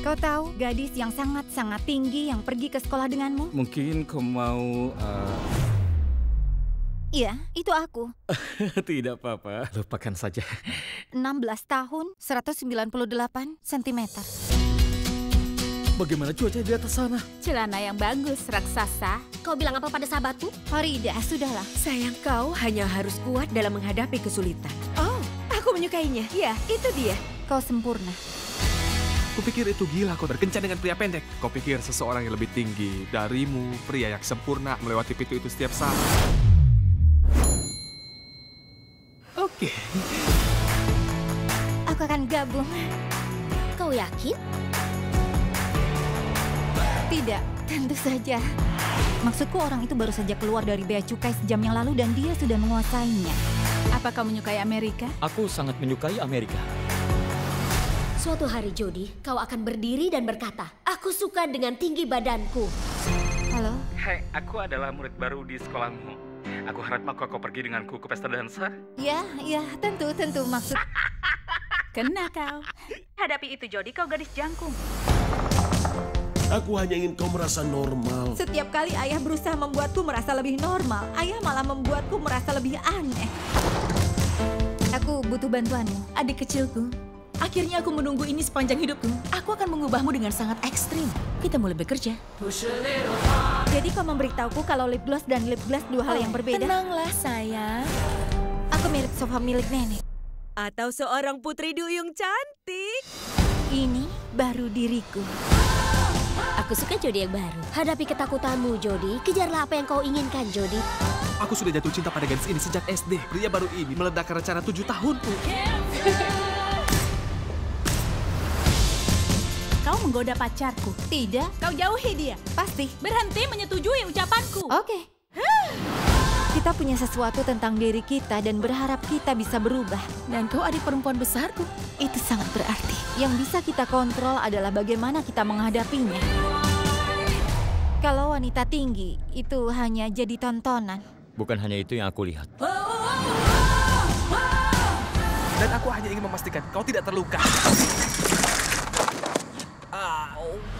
Kau tahu gadis yang sangat-sangat tinggi yang pergi ke sekolah denganmu? Mungkin kau mau... uh, Iya, itu aku. tidak apa-apa. Lupakan saja. 16 tahun, 198 cm. Bagaimana cuaca di atas sana? Celana yang bagus, raksasa. Kau bilang apa pada sahabatku? Farida, sudahlah. Sayang kau hanya harus kuat dalam menghadapi kesulitan. Oh, aku menyukainya. Ya, itu dia. Kau sempurna. Kupikir itu gila kau berkencan dengan pria pendek. Kau pikir seseorang yang lebih tinggi darimu, pria yang sempurna melewati pintu itu setiap saat. Oke. Aku akan gabung. Kau yakin? Tidak, tentu saja. Maksudku orang itu baru saja keluar dari bea cukai sejam yang lalu dan dia sudah menguasainya. Apa kau menyukai Amerika? Aku sangat menyukai Amerika. Suatu hari, Jody, kau akan berdiri dan berkata, Aku suka dengan tinggi badanku. Halo? Hai, aku adalah murid baru di sekolahmu. Aku harap maka kau pergi denganku ke pesta dansa. Ya, ya, tentu, tentu maksud. Kena kau. Hadapi itu, Jody. Kau gadis jangkung. Aku hanya ingin kau merasa normal. Setiap kali ayah berusaha membuatku merasa lebih normal, ayah malah membuatku merasa lebih aneh. Aku butuh bantuanmu. Adik kecilku, akhirnya aku menunggu ini sepanjang hidupku. Aku akan mengubahmu dengan sangat ekstrim. Kita mulai bekerja. Jadi kau memberitahuku kalau lip gloss dan lip gloss dua hal yang berbeda? Tenanglah, sayang. Aku mirip sofa milik nenek. Atau seorang putri duyung cantik. Ini baru diriku. Aku suka Jody yang baru. Hadapi ketakutanmu, Jody. Kejarlah apa yang kau inginkan, Jody. Aku sudah jatuh cinta pada gadis ini sejak SD. Pria baru ini meledakkan rencana tujuh tahunku. Menggoda pacarku. Tidak, Kau jauhi dia. pasti. Berhenti menyetujui ucapanku. Oke. Kita punya sesuatu tentang diri kita dan berharap kita bisa berubah. Dan kau adik perempuan besarku. Itu sangat berarti. Yang bisa kita kontrol adalah bagaimana kita menghadapinya. Kalau wanita tinggi, itu hanya jadi tontonan. Bukan hanya itu yang aku lihat. Dan aku hanya ingin memastikan kau tidak terluka. Oh.